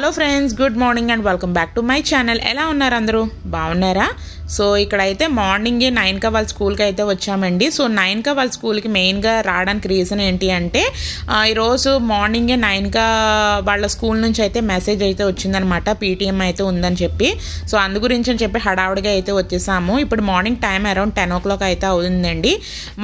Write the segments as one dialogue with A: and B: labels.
A: Hello friends good morning and welcome back to my channel ఎలా ఉన్నారు అందరూ? బాగున్నారా? సో ఇక్కడైతే మార్నింగే నైన్కా వాళ్ళ స్కూల్కి అయితే వచ్చామండి. సో నైన్కా వాళ్ళ స్కూల్కి మెయిన్గా రావడానికి రీజన్ ఏంటి అంటే ఈరోజు మార్నింగే నైన్కా వాళ్ళ స్కూల్ నుంచి అయితే మెసేజ్ అయితే వచ్చిందనమాట పీటీఎం అయితే ఉందని చెప్పి. సో అందు గురించి అని చెప్పి హడావుడిగా అయితే వచ్చేసాము. ఇప్పుడు morning time around ten o'clock అయితే అవుతుందండి.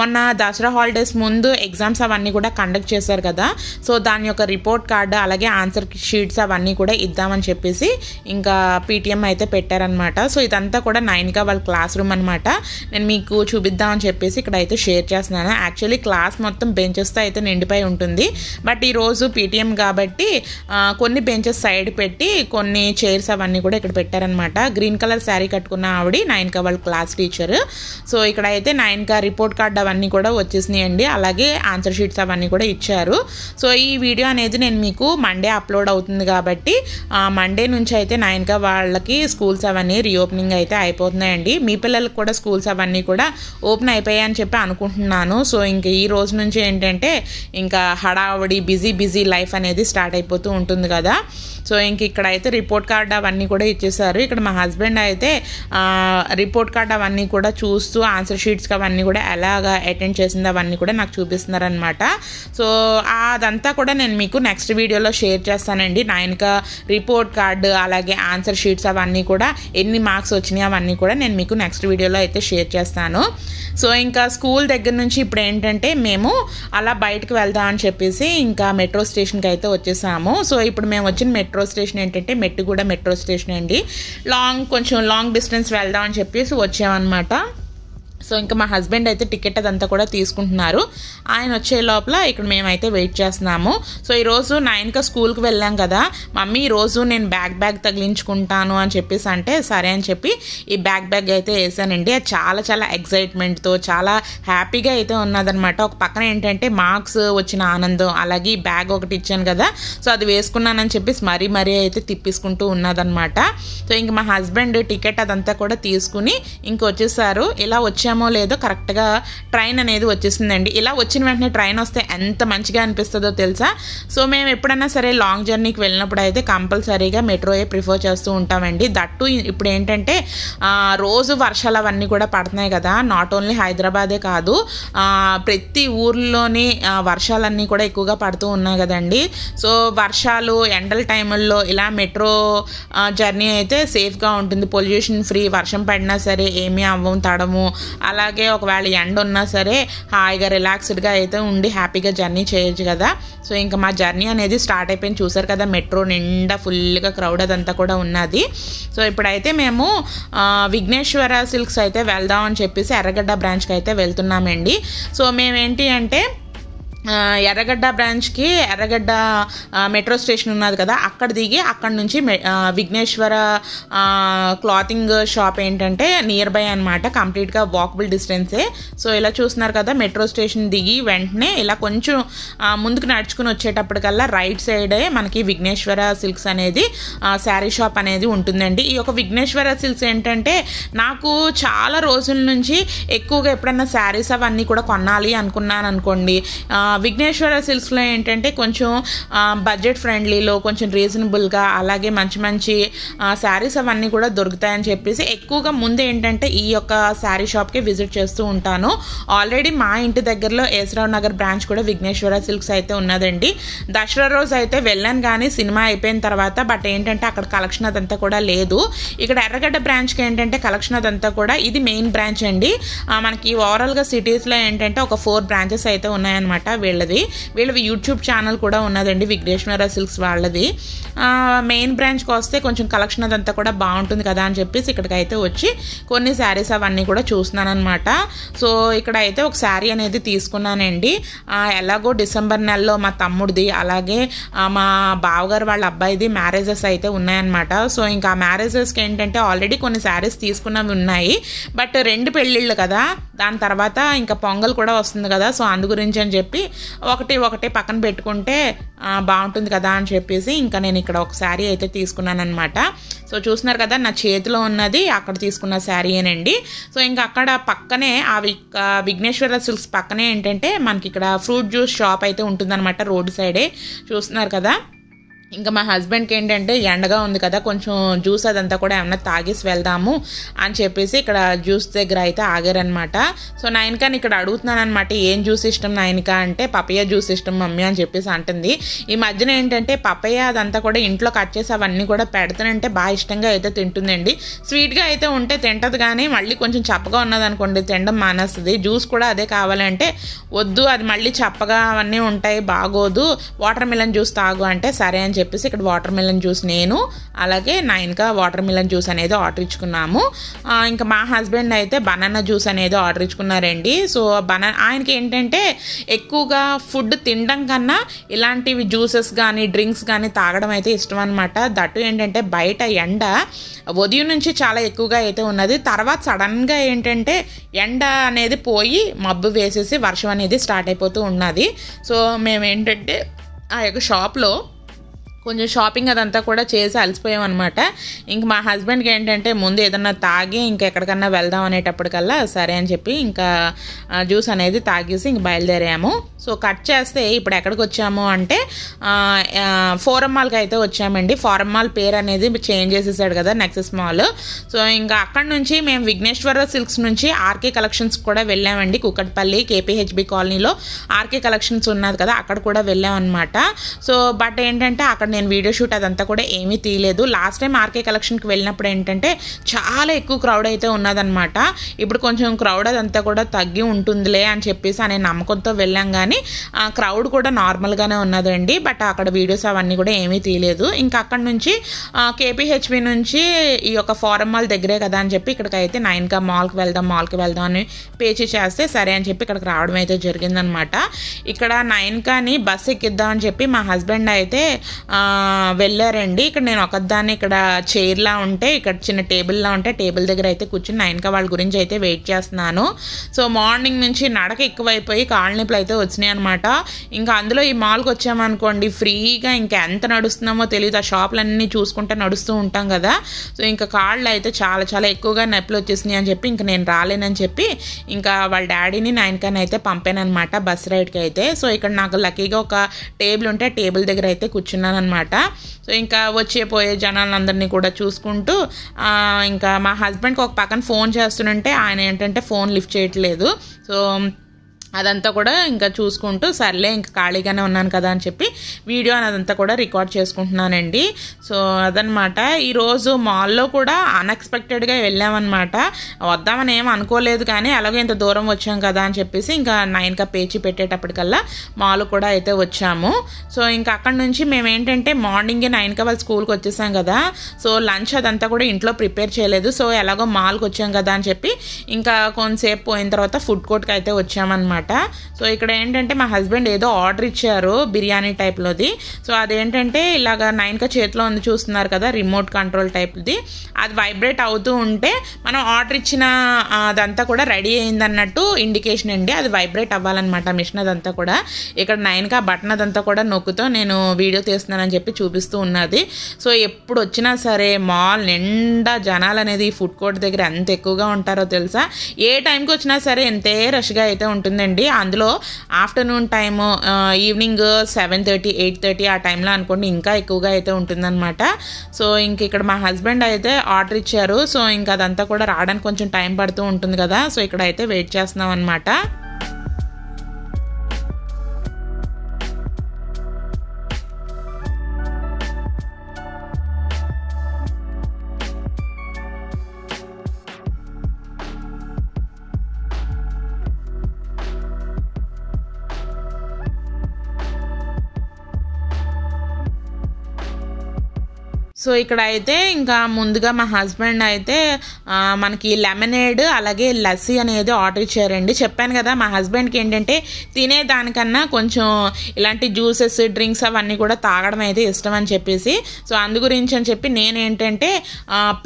A: మొన్న దసరా హాలిడేస్ ముందు ఎగ్జామ్స్ అవన్నీ కూడా కండక్ట్ చేశారు కదా. సో దాని యొక్క రిపోర్ట్ కార్డు అలాగే ఆన్సర్ షీట్స్ అవన్నీ కూడా ఇద్దామని చెప్పేసి ఇంకా పీటీఎం అయితే పెట్టారనమాట సో ఇదంతా కూడా నైన్గా వాళ్ళ క్లాస్ రూమ్ అనమాట నేను మీకు చూపిద్దామని చెప్పేసి ఇక్కడ అయితే షేర్ చేస్తున్నాను. యాక్చువల్లీ క్లాస్ మొత్తం బెంచెస్తో అయితే నిండిపోయి ఉంటుంది. బట్ ఈరోజు పీటీఎం కాబట్టి కొన్ని బెంచెస్ సైడ్ పెట్టి కొన్ని చైర్స్ అవన్నీ కూడా ఇక్కడ పెట్టారనమాట గ్రీన్ కలర్ శారీ కట్టుకున్న ఆవిడ నైన్కా వాళ్ళ క్లాస్ టీచర్ సో ఇక్కడ అయితే నైన్కా రిపోర్ట్ కార్డ్ అవన్నీ కూడా వచ్చేసినాయండి. అలాగే ఆన్సర్ షీట్స్ అవన్నీ కూడా ఇచ్చారు. సో ఈ వీడియో అనేది నేను మీకు మండే అప్లోడ్ అవుతుంది కాబట్టి మండే నుంచి అయితే నైన్గా వాళ్ళకి స్కూల్స్ అవన్నీ రీఓపెనింగ్ అయితే అయిపోతున్నాయండి. మీ పిల్లలకు కూడా స్కూల్స్ అవన్నీ కూడా ఓపెన్ అయిపోయాయి అని చెప్పి అనుకుంటున్నాను. సో ఇంక ఈ రోజు నుంచి ఏంటంటే ఇంకా హడావుడి బిజీ బిజీ లైఫ్ అనేది స్టార్ట్ అయిపోతూ ఉంటుంది కదా. సో ఇంక ఇక్కడ అయితే రిపోర్ట్ కార్డ్ అవన్నీ కూడా ఇచ్చేసారు ఇక్కడ మా హస్బెండ్ అయితే రిపోర్ట్ కార్డ్ అవన్నీ కూడా చూస్తూ ఆన్సర్ షీట్స్కి అవన్నీ కూడా ఎలాగా అటెండ్ చేసింది అవన్నీ కూడా నాకు చూపిస్తున్నారనమాట సో అదంతా కూడా నేను మీకు నెక్స్ట్ వీడియోలో షేర్ చేస్తానండి. నైన్కా రిపోర్ట్ కార్డు అలాగే ఆన్సర్ షీట్స్ అవన్నీ కూడా ఎన్ని మార్క్స్ వచ్చినాయి అవన్నీ కూడా నేను మీకు నెక్స్ట్ వీడియోలో అయితే షేర్ చేస్తాను. సో ఇంకా స్కూల్ దగ్గర నుంచి ఇప్పుడు ఏంటంటే మేము అలా బయటకు వెళ్దాం అని చెప్పేసి ఇంకా మెట్రో స్టేషన్కి అయితే వచ్చేసాము. సో ఇప్పుడు మేము వచ్చిన మెట్రో స్టేషన్ ఏంటంటే మెట్టుగూడ మెట్రో స్టేషన్ అండి. లాంగ్ కొంచెం లాంగ్ డిస్టెన్స్ వెళ్దాం అని చెప్పేసి వచ్చామన్నమాట. సో ఇంకా మా హస్బెండ్ అయితే టికెట్ అదంతా కూడా తీసుకుంటున్నారు. ఆయన వచ్చే లోపల ఇక్కడ మేమైతే వెయిట్ చేస్తున్నాము. సో ఈరోజు నైన్కి స్కూల్కి వెళ్ళాం కదా. మమ్మీ ఈరోజు నేను బ్యాగ్ బ్యాగ్ తగిలించుకుంటాను అని చెప్పేసి అంటే సరే అని చెప్పి ఈ బ్యాగ్ బ్యాగ్ అయితే వేసానండి. అది చాలా చాలా ఎగ్జైట్మెంట్తో చాలా హ్యాపీగా అయితే ఉన్నదనమాట ఒక పక్కన ఏంటంటే మార్క్స్ వచ్చిన ఆనందం అలాగే ఈ బ్యాగ్ ఒకటి ఇచ్చాను కదా. సో అది వేసుకున్నానని చెప్పేసి మరీ మరీ అయితే తిప్పించుకుంటూ ఉన్నదనమాట సో ఇంక మా హస్బెండ్ టికెట్ అదంతా కూడా తీసుకుని ఇంక వచ్చేసారు. ఇలా వచ్చాము. లేదో కరెక్ట్గా ట్రైన్ అనేది వచ్చేసిందండి. ఇలా వచ్చిన వెంటనే ట్రైన్ వస్తే ఎంత మంచిగా అనిపిస్తుందో తెలుసా? సో మేము ఎప్పుడైనా సరే లాంగ్ జర్నీకి వెళ్ళినప్పుడు అయితే కంపల్సరీగా మెట్రోయే ప్రిఫర్ చేస్తూ ఉంటామండి. దట్టు ఇప్పుడు ఏంటంటే రోజు వర్షాలు అవన్నీ కూడా పడుతున్నాయి కదా. నాట్ ఓన్లీ హైదరాబాదే కాదు ప్రతి ఊర్లోని వర్షాలన్నీ కూడా ఎక్కువగా పడుతూ ఉన్నాయి కదండి. సో వర్షాలు ఎండల టైముల్లో ఇలా మెట్రో జర్నీ అయితే సేఫ్గా ఉంటుంది. పొల్యూషన్ ఫ్రీ వర్షం పడినా సరే ఏమీ అవ్వం తడము అలాగే ఒకవేళ ఎండ ఉన్నా సరే హాయిగా రిలాక్స్డ్గా అయితే ఉండి హ్యాపీగా జర్నీ చేయొచ్చు కదా. సో ఇంకా మా జర్నీ అనేది స్టార్ట్ అయిపోయింది. చూసారు కదా మెట్రో నిండా ఫుల్గా క్రౌడ్ అదంతా కూడా ఉన్నది. సో ఇప్పుడైతే మేము విఘ్నేశ్వర సిల్క్స్ అయితే వెళ్దాం అని చెప్పేసి ఎర్రగడ్డ బ్రాంచ్కి అయితే వెళ్తున్నామండి. సో మేమేంటి అంటే ఎర్రగడ్డ బ్రాంచ్కి ఎర్రగడ్డ మెట్రో స్టేషన్ ఉన్నది కదా అక్కడ దిగి అక్కడ నుంచి విఘ్నేశ్వర క్లాతింగ్ షాప్ ఏంటంటే నియర్ బై అనమాట కంప్లీట్గా వాకబుల్ డిస్టెన్సే సో ఇలా చూస్తున్నారు కదా మెట్రో స్టేషన్ దిగి వెంటనే ఇలా కొంచెం ముందుకు నడుచుకుని వచ్చేటప్పటికల్లా రైట్ సైడే మనకి విఘ్నేశ్వర సిల్క్స్ అనేది శారీ షాప్ అనేది ఉంటుందండి. ఈ యొక్క విఘ్నేశ్వర సిల్క్స్ ఏంటంటే నాకు చాలా రోజుల నుంచి ఎక్కువగా ఎప్పుడైనా శారీస్ అవన్నీ కూడా కొనాలి అనుకున్నాను అనుకోండి విఘ్నేశ్వర సిల్క్స్లో ఏంటంటే కొంచెం బడ్జెట్ ఫ్రెండ్లీలో కొంచెం రీజనబుల్గా అలాగే మంచి మంచి శారీస్ అవన్నీ కూడా దొరుకుతాయని చెప్పేసి ఎక్కువగా ముందు ఏంటంటే ఈ యొక్క శారీ షాప్కి విజిట్ చేస్తూ ఉంటాను. ఆల్రెడీ మా ఇంటి దగ్గరలో ఏసరావు నగర్ బ్రాంచ్ కూడా విఘ్నేశ్వర సిల్క్స్ అయితే ఉన్నదండి. దసరా రోజు అయితే వెళ్ళాను కానీ సినిమా అయిపోయిన తర్వాత బట్ ఏంటంటే అక్కడ కలెక్షన్ అదంతా కూడా లేదు. ఇక్కడ ఎర్రగడ్డ బ్రాంచ్కి ఏంటంటే కలెక్షన్ అదంతా కూడా ఇది మెయిన్ బ్రాంచ్ అండి. మనకి ఓవరాల్గా సిటీస్లో ఏంటంటే ఒక ఫోర్ బ్రాంచెస్ అయితే ఉన్నాయన్నమాట. వీళ్ళది. వీళ్ళవి యూట్యూబ్ ఛానల్ కూడా ఉన్నదండి. విఘ్నేశ్వర సిల్క్స్ వాళ్ళది. మెయిన్ బ్రాంచ్కి వస్తే కొంచెం కలెక్షన్ అదంతా కూడా బాగుంటుంది కదా అని చెప్పేసి ఇక్కడికి అయితే వచ్చి కొన్ని శారీస్ అవన్నీ కూడా చూస్తున్నాను అనమాట సో ఇక్కడ అయితే ఒక శారీ అనేది తీసుకున్నానండి. ఎలాగో డిసెంబర్ నెలలో మా తమ్ముడిది అలాగే మా బావగారు వాళ్ళ అబ్బాయిది మ్యారేజెస్ అయితే ఉన్నాయన్నమాట. సో ఇంకా ఆ మ్యారేజెస్కి ఏంటంటే ఆల్రెడీ కొన్ని శారీస్ తీసుకున్నవి ఉన్నాయి. బట్ రెండు పెళ్ళిళ్ళు కదా. దాని తర్వాత ఇంకా పొంగల్ కూడా వస్తుంది కదా. సో అందు గురించి అని చెప్పి ఒకటి ఒకటి పక్కన పెట్టుకుంటే బాగుంటుంది కదా అని చెప్పేసి ఇంకా నేను ఇక్కడ ఒక శారీ అయితే తీసుకున్నాను అనమాట సో చూస్తున్నారు కదా నా చేతిలో ఉన్నది అక్కడ తీసుకున్న శారీయేనండి సో ఇంకా అక్కడ పక్కనే ఆ వి ఆ విఘ్నేశ్వర సిల్క్స్ పక్కనే ఏంటంటే మనకి ఇక్కడ ఫ్రూట్ జ్యూస్ షాప్ అయితే ఉంటుందన్నమాట రోడ్ సైడే. చూస్తున్నారు కదా? ఇంకా మా హస్బెండ్కి ఏంటంటే ఎండగా ఉంది కదా కొంచెం జ్యూస్ అదంతా కూడా ఏమన్నా తాగేసి వెళ్దాము అని చెప్పేసి ఇక్కడ జ్యూస్ దగ్గర అయితే ఆగారనమాట సో నైన్కాని ఇక్కడ అడుగుతున్నాను అనమాట ఏం జ్యూస్ ఇష్టం నైన్కా అంటే పపయ్య జ్యూస్ ఇష్టం మమ్మీ అని చెప్పేసి అంటుంది. ఈ మధ్యన ఏంటంటే పపయ్య అదంతా కూడా ఇంట్లో కట్ చేసి అవన్నీ కూడా పెడతానంటే బాగా ఇష్టంగా అయితే తింటుందండి. స్వీట్గా అయితే ఉంటే తింటది కానీ మళ్ళీ కొంచెం చప్పగా ఉన్నది అనుకోండి తినడం మానేస్తుంది. జ్యూస్ కూడా అదే కావాలంటే వద్దు అది మళ్ళీ చప్పగా అవన్నీ ఉంటాయి బాగోదు. వాటర్ మిలన్ జ్యూస్ తాగు అంటే సరే అని చెప్పేసి ఇక్కడ వాటర్ మిలన్ జ్యూస్ నేను అలాగే నైన్కా వాటర్ మిలన్ జ్యూస్ అనేది ఆర్డర్ ఇచ్చుకున్నాము. ఇంకా మా హస్బెండ్ అయితే బనానా జ్యూస్ అనేది ఆర్డర్ ఇచ్చుకున్నారండి. సో బనా ఆయనకి ఏంటంటే ఎక్కువగా ఫుడ్ తినడం కన్నా ఇలాంటివి జ్యూసెస్ కానీ డ్రింక్స్ కానీ తాగడం అయితే ఇష్టం అనమాట దట్టు ఏంటంటే బయట ఎండ ఉదయం నుంచి చాలా ఎక్కువగా అయితే ఉన్నది. తర్వాత సడన్గా ఏంటంటే ఎండ అనేది పోయి మబ్బు వేసేసి వర్షం అనేది స్టార్ట్ అయిపోతూ ఉన్నది. సో మేము ఏంటంటే ఆ యొక్క షాప్లో కొంచెం షాపింగ్ అదంతా కూడా చేసి అలసిపోయామన్నమాట. అనమాట ఇంక మా హస్బెండ్కి ఏంటంటే ముందు ఏదన్నా తాగి ఇంకా ఎక్కడికన్నా వెళ్దాం అనేటప్పటికల్లా సరే అని చెప్పి ఇంకా జ్యూస్ అనేది తాగేసి ఇంక బయలుదేరాము. సో కట్ చేస్తే ఇప్పుడు ఎక్కడికి వచ్చాము అంటే ఫోరం మాల్కి అయితే వచ్చామండి. ఫోరం మాల్ పేరు అనేది చేంజ్ చేసేసాడు కదా నెక్సెస్ మాల్. సో ఇంకా అక్కడ నుంచి మేము విఘ్నేశ్వర సిల్క్స్ నుంచి ఆర్కే కలెక్షన్స్ కూడా వెళ్ళామండి. కుక్కట్పల్లి కేపీహెచ్బి కాలనీలో ఆర్కే కలెక్షన్స్ ఉన్నది కదా అక్కడ కూడా వెళ్ళామన్నమాట. సో బట్ ఏంటంటే అక్కడ నేను వీడియో షూట్ అదంతా కూడా ఏమీ తీయలేదు. లాస్ట్ టైం ఆర్కే కలెక్షన్కి వెళ్ళినప్పుడు ఏంటంటే చాలా ఎక్కువ క్రౌడ్ అయితే ఉన్నదనమాట ఇప్పుడు కొంచెం క్రౌడ్ అదంతా కూడా తగ్గి ఉంటుందిలే అని చెప్పేసి అనే నమ్మకంతో వెళ్ళాం కానీ క్రౌడ్ కూడా నార్మల్గానే ఉన్నదండి. బట్ అక్కడ వీడియోస్ అవన్నీ కూడా ఏమీ తీయలేదు. ఇంకా అక్కడ నుంచి కేపీహెచ్బి నుంచి ఈ యొక్క ఫారం మాల్ దగ్గరే కదా అని చెప్పి ఇక్కడికి అయితే నైన్కా మాల్కి వెళ్దాం మాల్కి వెళ్దాం అని పేచి చేస్తే సరే అని చెప్పి ఇక్కడికి రావడం అయితే జరిగిందనమాట ఇక్కడ నైన్కాని బస్ ఎక్కిద్దాం అని చెప్పి మా హస్బెండ్ అయితే వెళ్ళారండి. ఇక్కడ నేను ఒకదాన్ని ఇక్కడ చైర్లా ఉంటే ఇక్కడ చిన్న టేబుల్లా ఉంటే టేబుల్ దగ్గర అయితే కూర్చుని ఆయనకి వాళ్ళ గురించి అయితే వెయిట్ చేస్తున్నాను. సో మార్నింగ్ నుంచి నడక ఎక్కువైపోయి కాళ్ళ నొప్పులు అయితే వచ్చినాయి అనమాట ఇంకా అందులో ఈ మాల్కి వచ్చామనుకోండి ఫ్రీగా ఇంకా ఎంత నడుస్తున్నామో తెలియదు. ఆ షాపులన్నీ చూసుకుంటే నడుస్తూ ఉంటాం కదా. సో ఇంకా కాళ్ళు అయితే చాలా చాలా ఎక్కువగా నొప్పులు వచ్చేసినాయి అని చెప్పి ఇంకా నేను రాలేనని చెప్పి ఇంకా వాళ్ళ డాడీని నైన్కాని అయితే పంపాను అనమాట బస్ రైడ్కి అయితే. సో ఇక్కడ నాకు లక్కీగా ఒక టేబుల్ ఉంటే టేబుల్ దగ్గర అయితే కూర్చున్నాను అనమాట సో ఇంకా వచ్చే పోయే జనాలందరినీ కూడా చూసుకుంటూ ఇంకా మా హస్బెండ్కి ఒక పక్కన ఫోన్ చేస్తుంటే ఆయన ఏంటంటే ఫోన్ లిఫ్ట్ చేయట్లేదు. సో అదంతా కూడా ఇంకా చూసుకుంటూ సర్లే ఇంకా ఖాళీగానే ఉన్నాను కదా అని చెప్పి వీడియో అదంతా కూడా రికార్డ్ చేసుకుంటున్నానండి. సో అదనమాట ఈరోజు మాల్లో కూడా అన్ఎక్స్పెక్టెడ్గా వెళ్ళామన్నమాట. వద్దామని ఏం అనుకోలేదు కానీ అలాగే ఇంత దూరం వచ్చాం కదా అని చెప్పేసి ఇంకా నైన్కా పేచి పెట్టేటప్పటికల్లా మాల్ కూడా అయితే వచ్చాము. సో ఇంకా అక్కడ నుంచి మేము ఏంటంటే మార్నింగే నైన్కా వాళ్ళ స్కూల్కి వచ్చేసాం కదా. సో లంచ్ అదంతా కూడా ఇంట్లో ప్రిపేర్ చేయలేదు. సో ఎలాగో మాల్కి వచ్చాం కదా అని చెప్పి ఇంకా కొంతసేపు పోయిన తర్వాత ఫుడ్ కోర్ట్కి అయితే వచ్చామన్నమాట. సో ఇక్కడ ఏంటంటే మా హస్బెండ్ ఏదో ఆర్డర్ ఇచ్చారు బిర్యానీ టైప్లోది సో అదేంటంటే ఇలాగ నైన్కా చేతిలో ఉంది చూస్తున్నారు కదా రిమోట్ కంట్రోల్ టైప్ది అది వైబ్రేట్ అవుతూ ఉంటే మనం ఆర్డర్ ఇచ్చిన అదంతా కూడా రెడీ అయిందన్నట్టు ఇండికేషన్ అండి. అది వైబ్రేట్ అవ్వాలన్నమాట మిషన్ అదంతా కూడా. ఇక్కడ నైన్కా బటన్ అదంతా కూడా నొక్కుతో నేను వీడియో తీస్తున్నానని చెప్పి చూపిస్తూ ఉన్నది. సో ఎప్పుడు వచ్చినా సరే మాల్ నిండా జనాలు అనేది ఫుడ్ కోర్ట్ దగ్గర ఎంత ఎక్కువగా ఉంటారో తెలుసా? ఏ టైంకి వచ్చినా సరే ఎంతే రష్గా అయితే ఉంటుందండి. అందులో afternoon time evening seven thirty eight thirty ఆ టైంలో అనుకోండి ఇంకా ఎక్కువగా అయితే ఉంటుందన్నమాట. సో ఇంక ఇక్కడ మా హస్బెండ్ అయితే ఆర్డర్ ఇచ్చారు. సో ఇంకా అదంతా కూడా రావడానికి కొంచెం టైం పడుతూ ఉంటుంది కదా. సో ఇక్కడ అయితే వెయిట్ చేస్తున్నాం అనమాట సో ఇక్కడ అయితే ఇంకా ముందుగా మా హస్బెండ్ అయితే మనకి లెమనేడ్ అలాగే లస్సీ అనేది ఆర్డర్ ఇచ్చారండి. చెప్పాను కదా మా హస్బెండ్కి ఏంటంటే తినేదానికన్నా కొంచెం ఇలాంటి జ్యూసెస్ డ్రింక్స్ అవన్నీ కూడా తాగడం అయితే ఇష్టం అని చెప్పేసి సో అందు గురించి అని చెప్పి నేను ఏంటంటే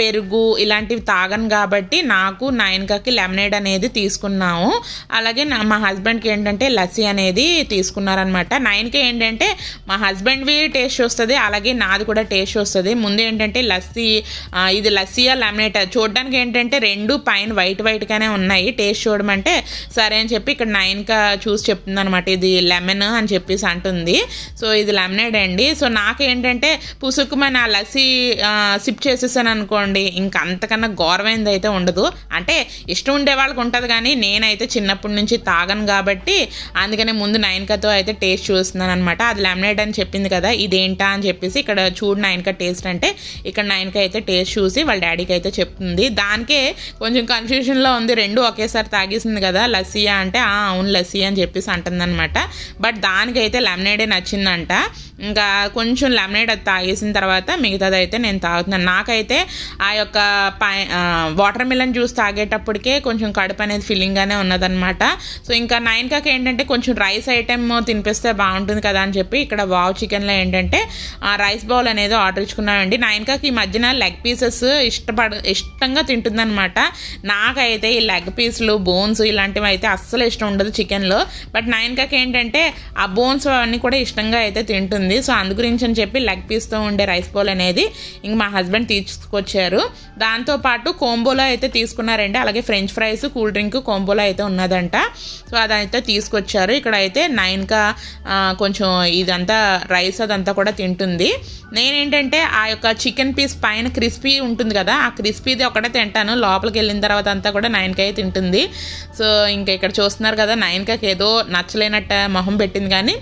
A: పెరుగు ఇలాంటివి తాగను కాబట్టి నాకు నైన్కాకి లెమనేడ్ అనేది తీసుకున్నాము. అలాగే నా మా హస్బెండ్కి ఏంటంటే లస్సీ అనేది తీసుకున్నారనమాట నైన్కి ఏంటంటే మా హస్బెండ్వి టేస్ట్ వస్తుంది అలాగే నాది కూడా టేస్ట్ వస్తుంది. ముందు ఏంటంటే లస్సీ ఇది లస్సీయా లామినేట్? చూడడానికి ఏంటంటే రెండు పైన వైట్ వైట్గానే ఉన్నాయి. టేస్ట్ చూడమంటే సరే అని చెప్పి ఇక్కడ నైన్కా చూసి చెప్తుంది అనమాట ఇది లెమన్ అని చెప్పేసి అంటుంది. సో ఇది లెమనేడ్ అండి. సో నాకు ఏంటంటే పుసుకుమైన ఆ లస్సీ సిప్ చేసేసాను అనుకోండి ఇంకా అంతకన్నా ఘోరమైనది అయితే ఉండదు. అంటే ఇష్టం ఉండే వాళ్ళకి ఉంటుంది కానీ నేనైతే చిన్నప్పటి నుంచి తాగను కాబట్టి అందుకనే ముందు నైన్కాతో అయితే టేస్ట్ చూస్తున్నాను అనమాట అది లెమనేడ్ అని చెప్పింది కదా ఇదేంటా అని చెప్పేసి ఇక్కడ చూడు నైన్కా టేస్ట్ అంటే ఇక్కడ నైన్కి అయితే టేస్ట్ చూసి వాళ్ళ డాడీకి అయితే చెప్తుంది. దానికే కొంచెం కన్ఫ్యూషన్లో ఉంది. రెండు ఒకేసారి తాగేసింది కదా లస్సియా అంటే అవును లస్సీ అని చెప్పేసి అంటుందన్నమాట. బట్ దానికైతే లెమనేడే నచ్చిందంట. ఇంకా కొంచెం లెమనేడ్ అది తాగేసిన తర్వాత మిగతాది అయితే నేను తాగుతున్నాను. నాకైతే ఆ యొక్క పై వాటర్ మిలన్ జ్యూస్ తాగేటప్పటికే కొంచెం కడుపు అనేది ఫిల్లింగ్గానే ఉన్నదనమాట సో ఇంకా నైన్ కాక ఏంటంటే కొంచెం రైస్ ఐటెం తినిపిస్తే బాగుంటుంది కదా అని చెప్పి ఇక్కడ వావ్ చికెన్లో ఏంటంటే ఆ రైస్ బౌల్ అనేది ఆర్డర్ ఇచ్చుకున్నామండి నైన్ కాక ఈ మధ్యన లెగ్ పీసెస్ ఇష్టపడ ఇష్టంగా తింటుందన్నమాట. నాకైతే ఈ లెగ్ పీసులు బోన్స్ ఇలాంటివి అయితే అస్సలు ఇష్టం ఉండదు చికెన్లో బట్ నైన్ కాక ఏంటంటే ఆ బోన్స్ అవన్నీ కూడా ఇష్టంగా అయితే తింటుంది. సో అందు గురించి అని చెప్పి లెగ్ పీస్తో ఉండే రైస్ బౌల్ అనేది ఇంక మా హస్బెండ్ తీసుకొచ్చారు. దాంతోపాటు కోంబోలో అయితే తీసుకున్నారండి. అలాగే ఫ్రెంచ్ ఫ్రైస్ కూల్ డ్రింక్ కోంబోలో అయితే ఉన్నదంట. సో అదైతే తీసుకొచ్చారు. ఇక్కడ అయితే నైన్కా కొంచెం ఇదంతా రైస్ అదంతా కూడా తింటుంది. నేనేంటంటే ఆ యొక్క చికెన్ పీస్ పైన క్రిస్పీ ఉంటుంది కదా ఆ క్రిస్పీది ఒకటే తింటాను. లోపలికి వెళ్ళిన తర్వాత అంతా కూడా నైన్కాయ తింటుంది. సో ఇంకా ఇక్కడ చూస్తున్నారు కదా నైన్కాకి ఏదో నచ్చలేనట్ట మొహం పెట్టింది కానీ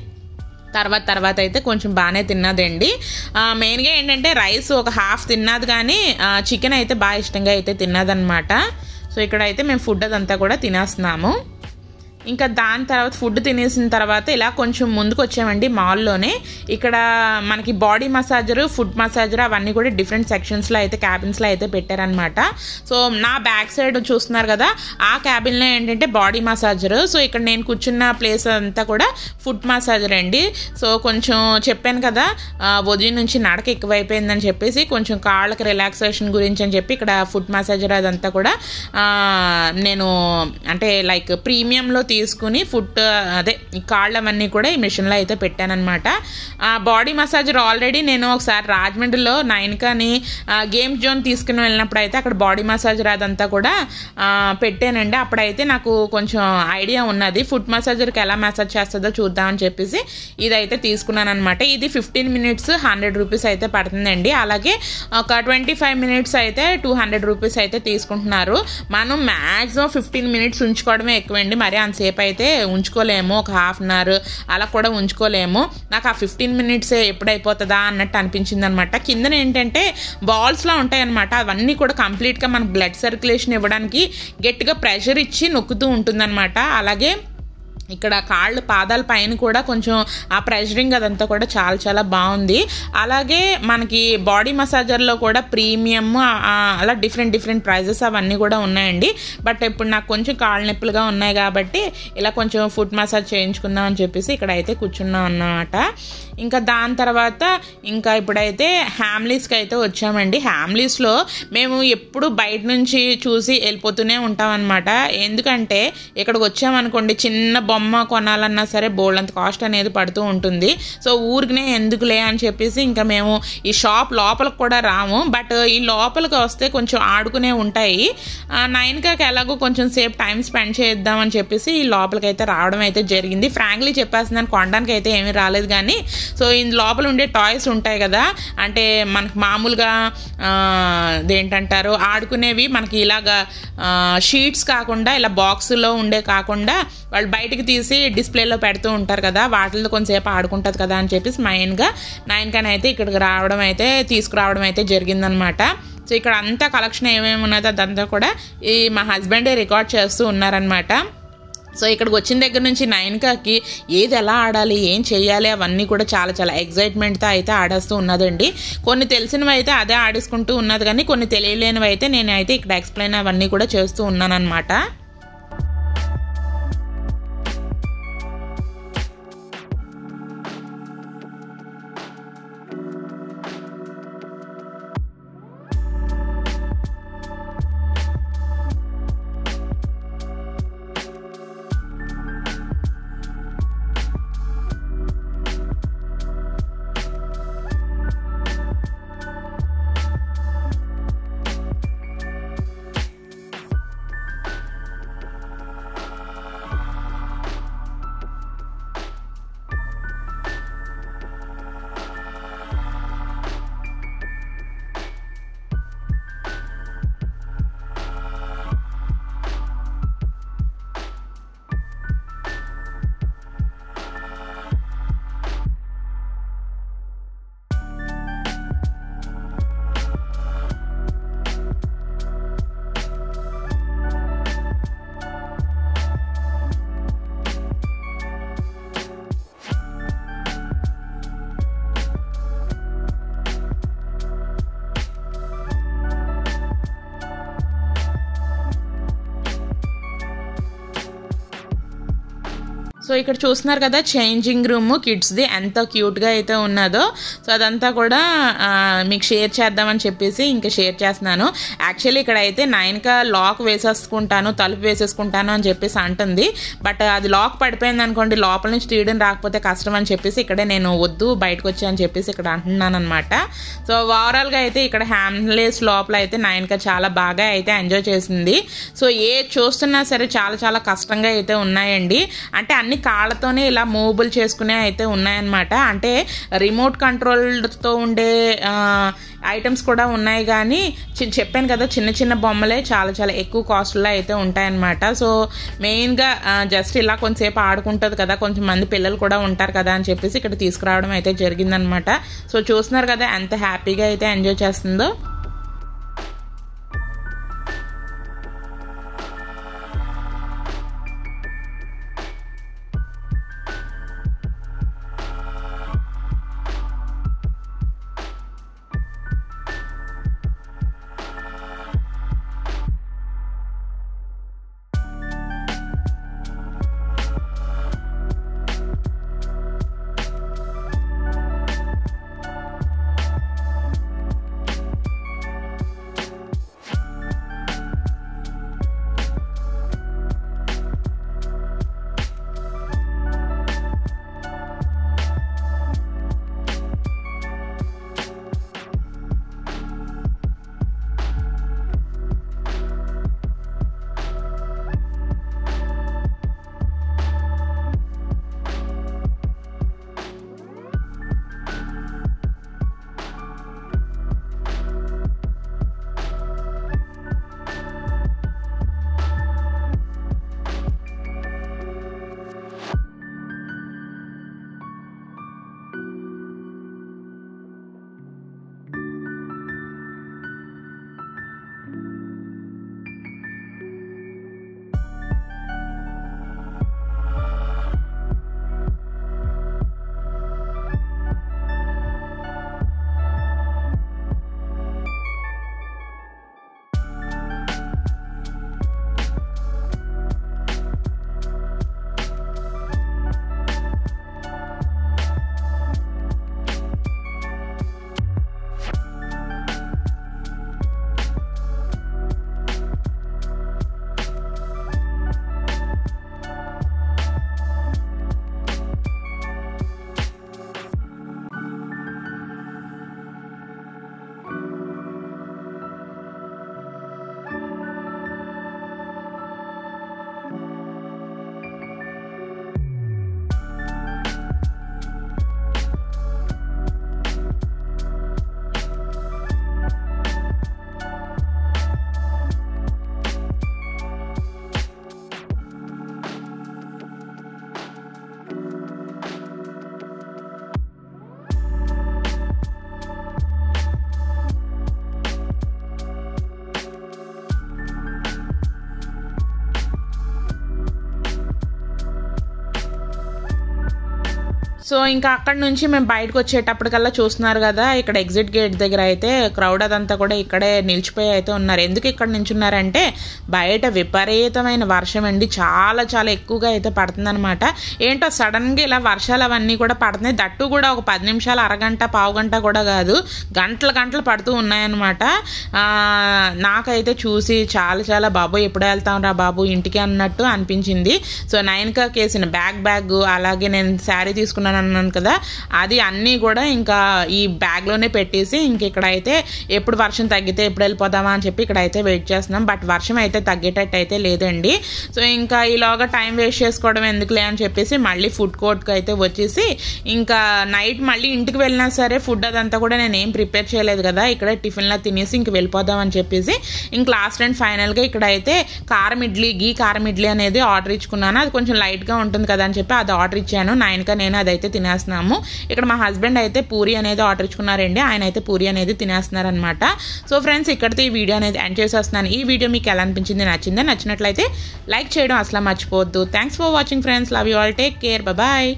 A: తర్వాత తర్వాత అయితే కొంచెం బాగానే తిన్నదండి. అండి మెయిన్గా ఏంటంటే రైస్ ఒక హాఫ్ తిన్నది కానీ చికెన్ అయితే బాగా ఇష్టంగా అయితే తిన్నదనమాట సో ఇక్కడ అయితే మేము ఫుడ్ అదంతా కూడా తినేస్తున్నాము. ఇంకా దాని తర్వాత ఫుడ్ తినేసిన తర్వాత ఇలా కొంచెం ముందుకు వచ్చామండి మాల్లోనే ఇక్కడ మనకి బాడీ మసాజరు ఫుడ్ మసాజర్ అవన్నీ కూడా డిఫరెంట్ సెక్షన్స్లో అయితే క్యాబిన్స్లో అయితే పెట్టారనమాట సో నా బ్యాక్ సైడ్ చూస్తున్నారు కదా ఆ క్యాబిన్లో ఏంటంటే బాడీ మసాజర్ సో ఇక్కడ నేను కూర్చున్న ప్లేస్ అంతా కూడా ఫుడ్ మసాజర్ అండి. సో కొంచెం చెప్పాను కదా ఉదయం నుంచి నడక ఎక్కువైపోయిందని చెప్పేసి కొంచెం కాళ్ళకి రిలాక్సేషన్ గురించి అని చెప్పి ఇక్కడ ఫుడ్ మసాజర్ అదంతా కూడా నేను అంటే లైక్ ప్రీమియంలో తీ తీసుకుని ఫుడ్ అదే కాళ్ళవన్నీ కూడా ఈ మిషన్లో అయితే పెట్టానమాట ఆ బాడీ మసాజర్ ఆల్రెడీ నేను ఒకసారి రాజమండ్రిలో నైన్కాని గేమ్ జోన్ తీసుకుని వెళ్ళినప్పుడు అయితే అక్కడ బాడీ మసాజర్ అదంతా కూడా పెట్టానండి. అప్పుడైతే నాకు కొంచెం ఐడియా ఉన్నది ఫుడ్ మసాజర్కి ఎలా మసాజ్ చేస్తుందో చూద్దామని చెప్పేసి ఇదైతే తీసుకున్నాను అనమాట ఇది ఫిఫ్టీన్ మినిట్స్ హండ్రెడ్ రూపీస్ అయితే పడుతుందండి. అలాగే ఒక ట్వంటీ ఫైవ్ మినిట్స్ అయితే టూ హండ్రెడ్ రూపీస్ అయితే తీసుకుంటున్నారు. మనం మ్యాక్సిమం ఫిఫ్టీన్ మినిట్స్ ఉంచుకోవడమే ఎక్కువండి. మరి అంతసేపు అయితే ఉంచుకోలేము ఒక హాఫ్ అన్ అవర్ అలా కూడా ఉంచుకోలేము. నాకు ఆ ఫిఫ్టీన్ మినిట్స్ ఎప్పుడు అయిపోతుందా అన్నట్టు అనిపించింది అనమాట కిందన ఏంటంటే బాల్స్లా ఉంటాయన్నమాట. అవన్నీ కూడా కంప్లీట్గా మనకు బ్లడ్ సర్క్యులేషన్ ఇవ్వడానికి గట్టిగా ప్రెషర్ ఇచ్చి నొక్కుతూ ఉంటుందన్నమాట. అలాగే ఇక్కడ కాళ్ళు పాదాల పైన కూడా కొంచెం ఆ ప్రెషరింగ్ అదంతా కూడా చాలా చాలా బాగుంది. అలాగే మనకి బాడీ మసాజర్లో కూడా ప్రీమియం అలా డిఫరెంట్ డిఫరెంట్ ప్రైజెస్ అవన్నీ కూడా ఉన్నాయండి. బట్ ఇప్పుడు నాకు కొంచెం కాళ్ళ నొప్పులుగా ఉన్నాయి కాబట్టి ఇలా కొంచెం ఫుడ్ మసాజ్ చేయించుకుందాం అని చెప్పేసి ఇక్కడ అయితే కూర్చున్నాం అన్నమాట. ఇంకా దాని తర్వాత ఇంకా ఇప్పుడైతే హ్యామ్లీస్కి అయితే వచ్చామండి. హ్యామ్లీస్లో మేము ఎప్పుడు బయట నుంచి చూసి వెళ్ళిపోతూనే ఉంటాం అనమాట ఎందుకంటే ఇక్కడికి వచ్చామనుకోండి చిన్న బొమ్మ బొమ్మ కొనాలన్నా సరే బోల్డ్ అంత కాస్ట్ అనేది పడుతూ ఉంటుంది. సో ఊరికినే ఎందుకులే అని చెప్పేసి ఇంకా మేము ఈ షాప్ లోపలికి కూడా రాము. బట్ ఈ లోపలికి వస్తే కొంచెం ఆడుకునే ఉంటాయి. నైన్కాకి ఎలాగో కొంచెం సేపు టైం స్పెండ్ చేద్దామని చెప్పేసి ఈ లోపలికి అయితే రావడం అయితే జరిగింది. ఫ్రాంక్లీ చెప్పేస్తున్నాను కొనడానికి అయితే ఏమీ రాలేదు కానీ సో ఈ లోపల ఉండే టాయ్స్ ఉంటాయి కదా అంటే మనకు మామూలుగా దేంటంటారు ఆడుకునేవి మనకి ఇలాగా షీట్స్ కాకుండా ఇలా బాక్సులో ఉండే కాకుండా వాళ్ళు బయటికి తీసి డిస్ప్లేలో పెడుతూ ఉంటారు కదా వాటిల్లో కొంతసేపు ఆడుకుంటుంది కదా అని చెప్పేసి మెయిన్గా నైన్కన్ అయితే ఇక్కడికి రావడం అయితే తీసుకురావడం అయితే జరిగిందనమాట. సో ఇక్కడ అంతా కలెక్షన్ ఏమేమి ఉన్నదో అదంతా కూడా ఈ మా హస్బెండే రికార్డ్ చేస్తూ ఉన్నారనమాట. సో ఇక్కడికి వచ్చిన దగ్గర నుంచి నైన్కాకి ఏది ఎలా ఆడాలి ఏం చేయాలి అవన్నీ కూడా చాలా చాలా ఎగ్జైట్మెంట్తో అయితే ఆడేస్తూ ఉన్నదండి. కొన్ని తెలిసినవి అయితే అదే ఆడేసుకుంటూ ఉన్నది కానీ కొన్ని తెలియలేనివి అయితే నేనైతే ఇక్కడ ఎక్స్ప్లెయిన్ అవన్నీ కూడా చేస్తూ ఉన్నానన్నమాట సో ఇక్కడ చూస్తున్నారు కదా చేంజింగ్ రూమ్ కిడ్స్ది ఎంత క్యూట్గా అయితే ఉన్నదో. సో అదంతా కూడా మీకు షేర్ చేద్దామని చెప్పేసి ఇంకా షేర్ చేస్తున్నాను. యాక్చువల్లీ ఇక్కడ అయితే నైన్కా లాక్ వేసేసుకుంటాను తలుపు వేసేసుకుంటాను అని చెప్పేసి అంటుంది. బట్ అది లాక్ పడిపోయింది అనుకోండి లోపల నుంచి తీయడం రాకపోతే కష్టం అని చెప్పేసి ఇక్కడే నేను వద్దు బయటకు వచ్చా అని చెప్పేసి ఇక్కడ అంటున్నాను అనమాట సో ఓవరాల్గా అయితే ఇక్కడ హ్యామ్లేస్ లోపల అయితే నైన్కా చాలా బాగా అయితే ఎంజాయ్ చేసింది. సో ఏ చూస్తున్నా సరే చాలా చాలా కష్టంగా అయితే ఉన్నాయండి. అంటే అన్ని కాళ్ళతోనే ఇలా మూవబుల్ చేసుకునే అయితే ఉన్నాయన్నమాట. అంటే రిమోట్ కంట్రోల్తో ఉండే ఐటమ్స్ కూడా ఉన్నాయి కానీ చి- చెప్పాను కదా చిన్న చిన్న బొమ్మలే చాలా చాలా ఎక్కువ కాస్ట్లో అయితే ఉంటాయన్నమాట. సో మెయిన్గా జస్ట్ ఇలా కొంతసేపు ఆడుకుంటుంది కదా కొంచెం మంది పిల్లలు కూడా ఉంటారు కదా అని చెప్పేసి ఇక్కడ తీసుకురావడం అయితే జరిగిందనమాట సో చూస్తున్నారు కదా ఎంత హ్యాపీగా అయితే ఎంజాయ్ చేస్తుందో. సో ఇంకా అక్కడ నుంచి మేము బయటకు వచ్చేటప్పటికల్లా చూస్తున్నారు కదా ఇక్కడ ఎగ్జిట్ గేట్ దగ్గర అయితే క్రౌడ్ అదంతా కూడా ఇక్కడే నిలిచిపోయి అయితే ఉన్నారు. ఎందుకు ఇక్కడ నించున్నారంటే బయట విపరీతమైన వర్షం అండి. చాలా చాలా ఎక్కువగా అయితే పడుతుందనమాట ఏంటో సడన్గా ఇలా వర్షాలు అవన్నీ కూడా పడుతున్నాయి. దట్టు కూడా ఒక పది నిమిషాలు అరగంట పావు గంట కూడా కాదు గంటలు గంటలు పడుతూ ఉన్నాయన్నమాట. నాకైతే చూసి చాలా చాలా బాబు ఎప్పుడు వెళ్తాం రా బాబు? ఇంటికి అన్నట్టు అనిపించింది. సో నైన్కా కేసిన బ్యాగ్ బ్యాగ్ అలాగే నేను శారీ తీసుకున్నాను అన్నాను కదా అది అన్నీ కూడా ఇంకా ఈ బ్యాగ్లోనే పెట్టేసి ఇంక ఇక్కడ అయితే ఎప్పుడు వర్షం తగ్గితే ఎప్పుడు వెళ్ళిపోదామా అని చెప్పి ఇక్కడ అయితే వెయిట్ చేస్తున్నాం. బట్ వర్షం అయితే తగ్గేటట్టు అయితే లేదండి. సో ఇంకా ఈలోగా టైం వేస్ట్ చేసుకోవడం ఎందుకులే అని చెప్పేసి మళ్ళీ ఫుడ్ కోర్ట్కి అయితే వచ్చేసి ఇంకా నైట్ మళ్ళీ ఇంటికి వెళ్ళినా సరే ఫుడ్ అదంతా కూడా నేను ఏం ప్రిపేర్ చేయలేదు కదా ఇక్కడ టిఫిన్లా తినేసి ఇంక వెళ్ళిపోదాం అని చెప్పేసి ఇంక లాస్ట్ అండ్ ఫైనల్గా ఇక్కడ అయితే కారం ఇడ్లీ గీ కారం ఇడ్లీ అనేది ఆర్డర్ ఇచ్చుకున్నాను. అది కొంచెం లైట్గా ఉంటుంది కదా అని చెప్పి అది ఆర్డర్ ఇచ్చాను. నైన్గా నేను అదైతే తినేస్తున్నాము. ఇక్కడ మా హస్బెండ్ అయితే పూరి అనేది ఆర్డర్ ఇచ్చుకున్నారండి. ఆయన అయితే పూరి అనేది తినేస్తున్నారనమాట సో ఫ్రెండ్స్ ఇక్కడితో ఈ వీడియో అనేది ఎండ్ చేసేస్తున్నాను. ఈ వీడియో మీకు ఎలా అనిపించింది నచ్చిందా నచ్చినట్లయితే లైక్ చేయడం అసలు మర్చిపోవద్దు. Thanks for watching friends love you all take care bye